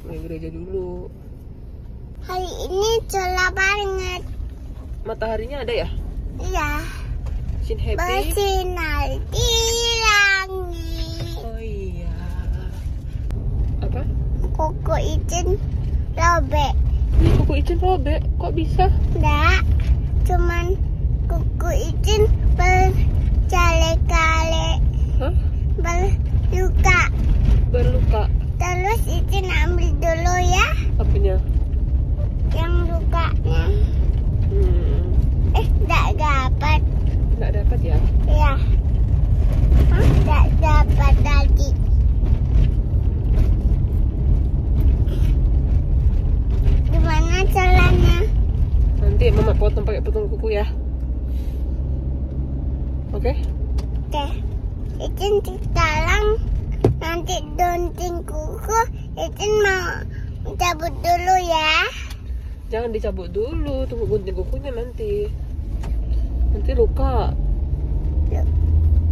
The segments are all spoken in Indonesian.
Ke gereja dulu. Hari ini cerah banget. Mataharinya ada ya? Iya. Shin happy. Bersinar di langit. Oh iya. Apa? Koko izin robek. Ini kuku izin robek. Kok bisa? Enggak. Cuman kuku izin berkali-kali Hah? berluka. Berluka. Terus izin ambil dulu ya Apanya? yang lukanya. Hmm. Eh, enggak dapat. Nggak dapat ya? Ya. Hah? Enggak dapat tadi. Gimana caranya? Nanti mama potong pakai potong kuku ya. Oke? Oke. Izin sekarang nanti donting kuku. Izin mau cabut dulu ya. Jangan dicabut dulu, tunggu gunting kukunya nanti. Nanti luka.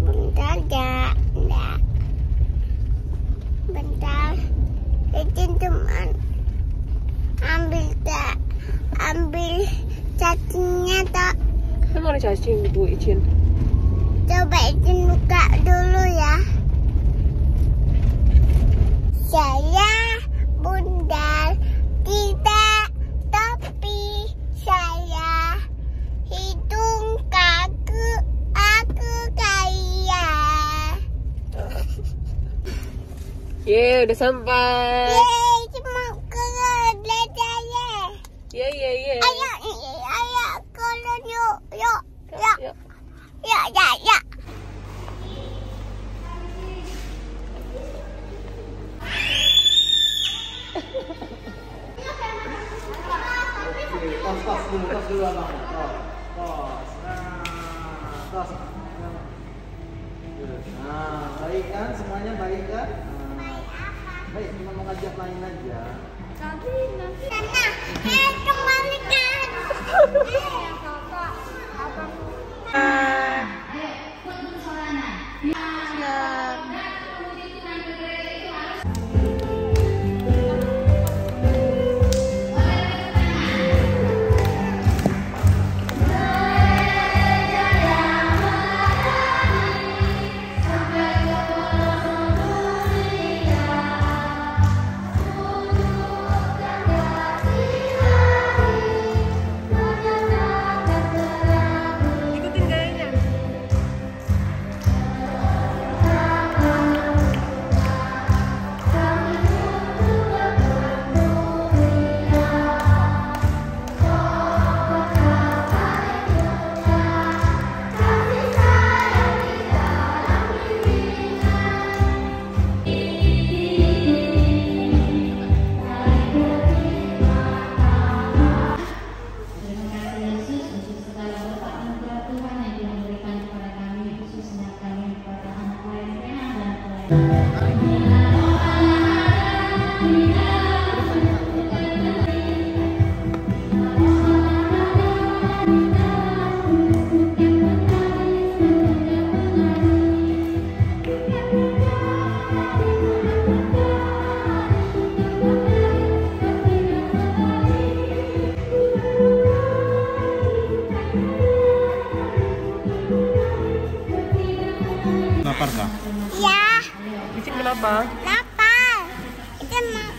Bentar ya. Enggak. Bentar. Izin cuman ambil tak ambil cacingnya tak Emang ada cacing kuku izin? coba izin buka dulu ya saya bundar tidak tapi saya hidung kaku aku kaya Ye, udah sampai. yeay cuma ke gereja ya Ye, ye, ye. ayo ayo kalau yuk yuk yuk Yuk. yuk ya Tos, dulu, tos dulu abang. Tos, tos. Nah, tos. Nah, baik kan? Semuanya baik kan? Nah, baik, cuma mau ngajak main aja. Sana, eh kembalikan. Ikutin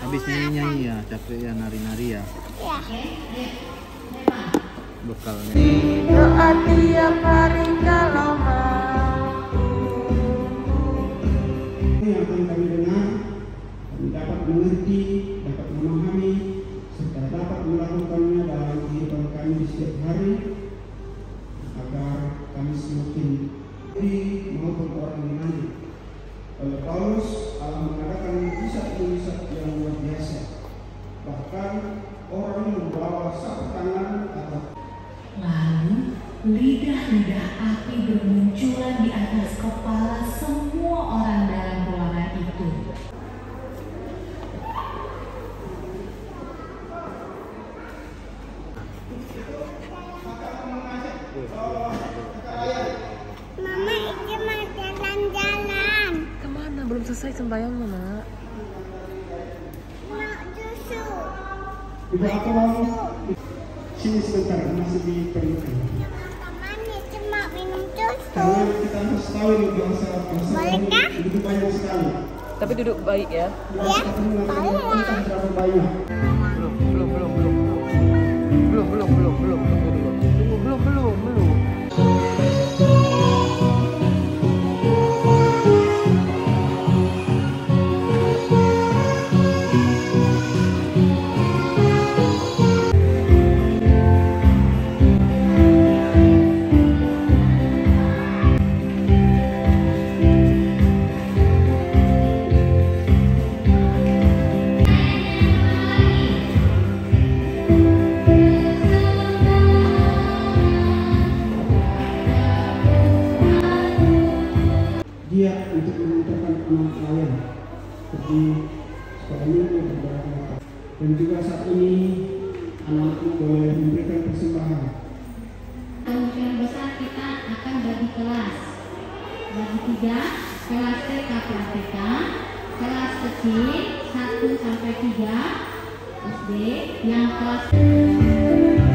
mau. Habis nyanyi-nyanyi ya, capek ya nari-nari ya. Ya. Bekalnya. Doa tiap hari kalau yang akan kami dengar, kami dapat mengerti, dapat memahami, serta dapat melakukannya dalam kehidupan kami di setiap hari, Belum sembayangnya, nak. Mau Ibu apa mau? Sini sebentar, masih diperlukan. Teman-teman ya cuma minum susu. Kita harus tahu ini bahasa Boleh kamu kah? begitu banyak sekali. Tapi duduk baik ya. Ya. Entah berapa banyak. Belum, belum, belum, belum, belum. Belum, belum, belum, belum. Tunggu, belum, Dan juga saat ini anakku boleh memberikan persembahan. Kemungkinan besar kita akan bagi kelas. Bagi tiga, kelas TK PATK, kelas kecil 1 sampai 3 SD, yang kelas